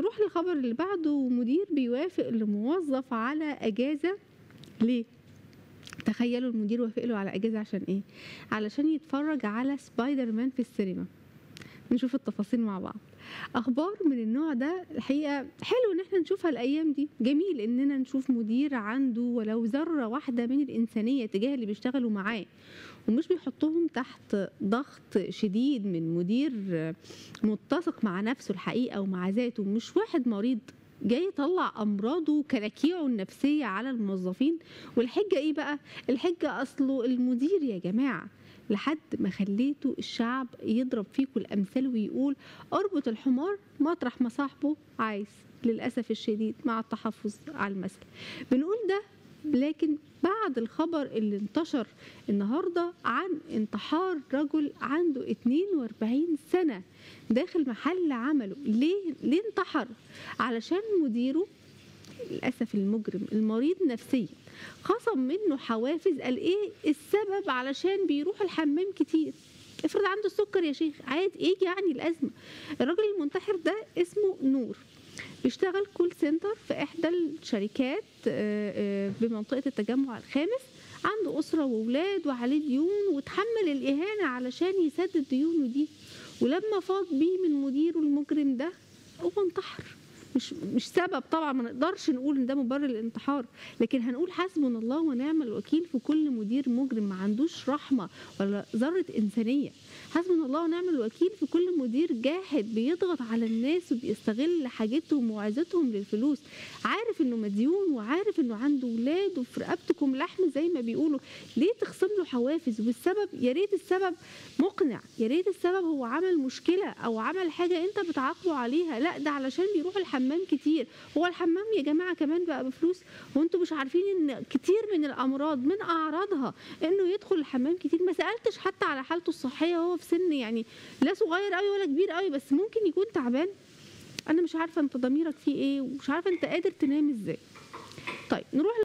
نروح للخبر اللي بعده. ومدير بيوافق لموظف على أجازة. ليه؟ تخيلوا المدير وافق له على أجازة عشان إيه؟ علشان يتفرج على سبايدر مان في السينما. نشوف التفاصيل مع بعض. أخبار من النوع ده الحقيقة حلو إن إحنا نشوفها الأيام دي. جميل إننا نشوف مدير عنده ولو ذرة واحدة من الإنسانية تجاه اللي بيشتغلوا معاه ومش بيحطهم تحت ضغط شديد من مدير متسق مع نفسه الحقيقة ومع ذاته مش واحد مريض جاي يطلع أمراضه وكلاكيعه النفسية على الموظفين. والحجة إيه بقى؟ الحجة اصله المدير يا جماعة لحد ما خليته الشعب يضرب فيكم الأمثال ويقول أربط الحمار مطرح ما صاحبه عايز للأسف الشديد مع التحفظ على المثل بنقول ده لكن بعد الخبر اللي انتشر النهارده عن انتحار رجل عنده 42 سنة داخل محل عمله ليه؟ ليه انتحر؟ علشان مديره للأسف المجرم المريض نفسيا خصم منه حوافز قال إيه السبب؟ علشان بيروح الحمام كتير. افرض عنده السكر يا شيخ عادي إيه يعني الأزمة؟ الراجل المنتحر ده اسمه نور بيشتغل كول سنتر في احدى الشركات بمنطقة التجمع الخامس عنده أسرة وأولاد وعليه ديون وتحمل الإهانة علشان يسدد ديونه دي. ولما فاض بيه من مديره المجرم ده هو انتحر. مش مش سبب طبعا ما نقدرش نقول إن ده مبرر للانتحار لكن هنقول حسبنا الله ونعم الوكيل في كل مدير مجرم ما عندوش رحمة ولا ذرة إنسانية. حسبنا الله ونعم الوكيل في كل مدير جاحد بيضغط على الناس وبيستغل حاجتهم وعزتهم للفلوس. عارف إنه مديون وعارف إنه عنده ولاد وفي رقبتكم لحم زي ما بيقولوا. ليه تخصم له حوافز؟ والسبب يا ريت السبب مقنع يا ريت السبب هو عمل مشكلة أو عمل حاجة أنت بتعاقبه عليها. لا ده علشان بيروح الحمام كتير. هو الحمام يا جماعة كمان بقى بفلوس وانتوا مش عارفين إن كتير من الأمراض من أعراضها إنه يدخل الحمام كتير. ما سألتش حتى على حالته الصحية وهو في سن يعني لا صغير قوي ولا كبير قوي بس ممكن يكون تعبان. أنا مش عارفة أنت ضميرك فيه إيه ومش عارفة أنت قادر تنام إزاي. طيب نروح